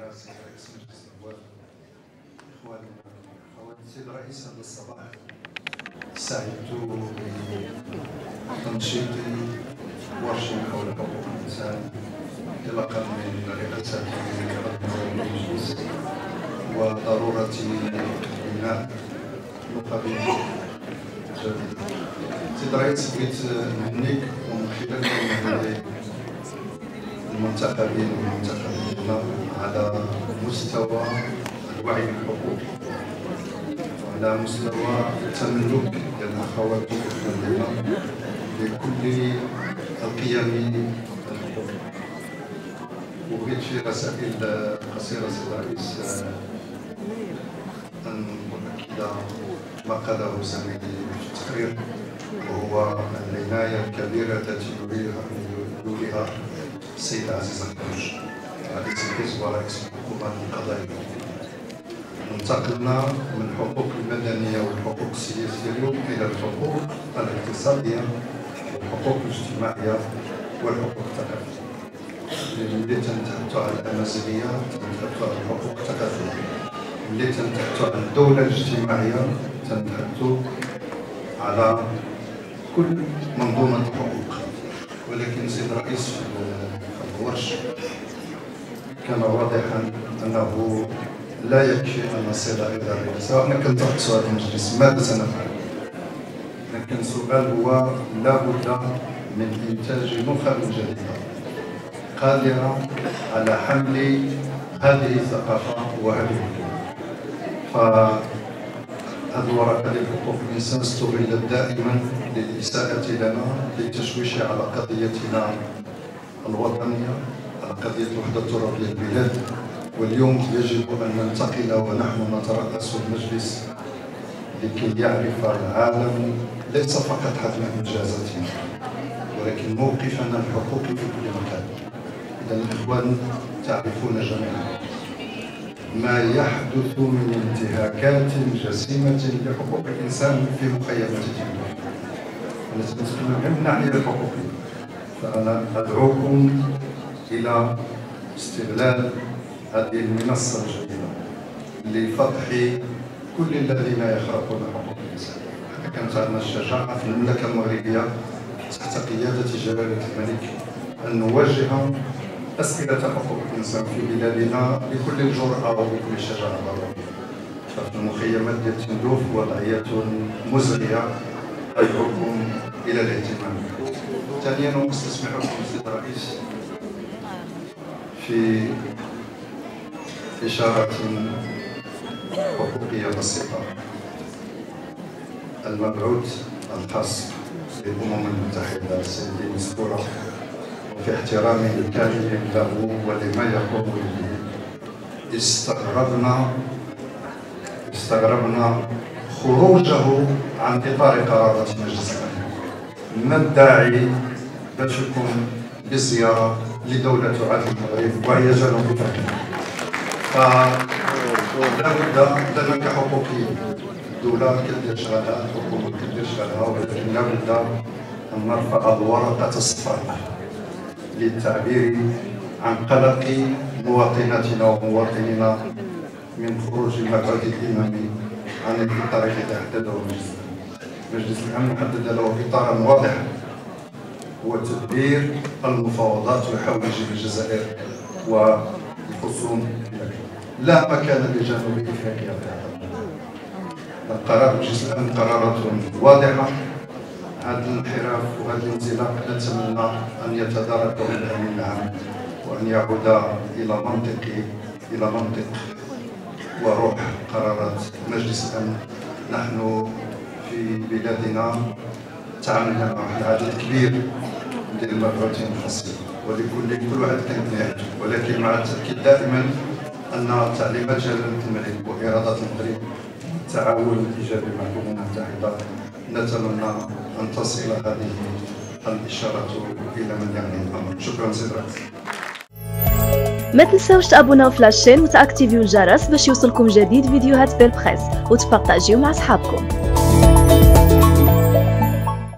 رئاسة رئيس مجلس النواب إخواني أخواتي السيد رئيس هذا الصباح سعدت بتنشيط ورش حول حقوق الإنسان انطلاقا من رئاسة المجلس وضرورة بناء نقابة جديدة. سيد رئيس بغيت نهنيك ومن خلال نهني المنتخبين والمنتخبين على مستوى الوعي بالحقوق وعلى مستوى التملك ديال الاخوات والإخوان لكل القيم. الحقوقية وبغيت في رسائل قصيرة سيد الرئيس أن أؤكد ما قاله زميلي في التقرير وهو العناية الكبيرة التي يوليها السيد عزيز الخروج رئيس الحزب ورئيس الحكومة القضائية انتقلنا من الحقوق المدنية والحقوق السياسية اليوم إلى الحقوق الاقتصادية والحقوق الاجتماعية والحقوق الثقافية ملي تنتحدثوا على الأمازيغية تنتحدثوا على الحقوق الثقافية ملي تنتحدثوا على الدولة الاجتماعية تنتحدثوا على كل منظومة الحقوق ولكن سيد الرئيس في الورش كان واضحا أنه لا يكفي أن نصل إلى الرئاسة وأنا كنت سؤال المجلس ماذا سنفعل؟ لكن السؤال هو لا بد من إنتاج نخب جديدة قادرة على حمل هذه الثقافة وهذه الكلمة هذه الورقة ديال حقوق الإنسان استغلت دائما للإساءة لنا للتشويش على قضيتنا الوطنية قضية الوحدة الترابية البلاد واليوم يجب أن ننتقل ونحن نترأس المجلس لكي يعرف العالم ليس فقط حجم إنجازاتنا ولكن موقفنا الحقوقي في كل مكان إذا الإخوان تعرفون جميعا ما يحدث من انتهاكات جسيمة لحقوق الإنسان في مخيمات الجنوب بالنسبة من الناحية الحقوقية فأنا أدعوكم إلى استغلال هذه المنصة الجديدة لفتح كل الذين يخافون حقوق الإنسان. كانت عندنا الشجاعة في المملكة المغربية تحت قيادة جلالة الملك أن نوجه أسئلة حقوق الإنسان في بلادنا بكل الجرأة وبكل الشجاعة ففي المخيمات ديال تندوف وضعية مزرية أدعوكم إلى الاهتمام ثانيا وأستسمحكم سيد الرئيس في إشارة حقوقية بسيطة. المبعوث الخاص للأمم المتحدة سيدي مسكورة في احترامي الكامل له ولما يقوم به. استغربنا استغربنا خروجه عن إطار قرارات مجلس ما الداعي باش يكون بزيارة لدولة تعادل المغرب وهي جنوب افريقيا فلا بد لنا كحقوقيين الدولة كدير شغلها الحكومة كدير شغلها ولكن لا بد أن نرفع الورقه الصفراء للتعبير عن قلق مواطناتنا ومواطنينا من خروج المبعوث الإمامي عن الذي تحدده مجلس الأمن حدد له اطارا واضحا هو تدبير المفاوضات وحوج الجزائر والخصوم لا مكان لجنوب إفريقيا في هذا القرار مجلس الأمن قرارات واضحة. هذا الانحراف وهذا الانزلاق نتمنى أن يتداركه الأمن العام وأن يعود إلى منطق إلى منطق وروح قرارات مجلس الأمن. نحن في بلادنا تعاملنا مع واحد العدد كبير ديال المبعوثين الخاصين ولكل كل واحد كان نهايته ولكن مع التأكيد دائما أن تعليمات جلاله الملك وإرادة المغرب التعاون الايجابي مع الأمم المتحدة. نتمنى أن تصل هذه الإشارة إلى من يعني الأمر. شكرا سيد الرئيس. ما تنساوش تابوناو في la chaîne وتأكتيفيو الجرس باش يوصلكم جديد فيديوهات بالبريس وتبارطاجيو مع صحابكم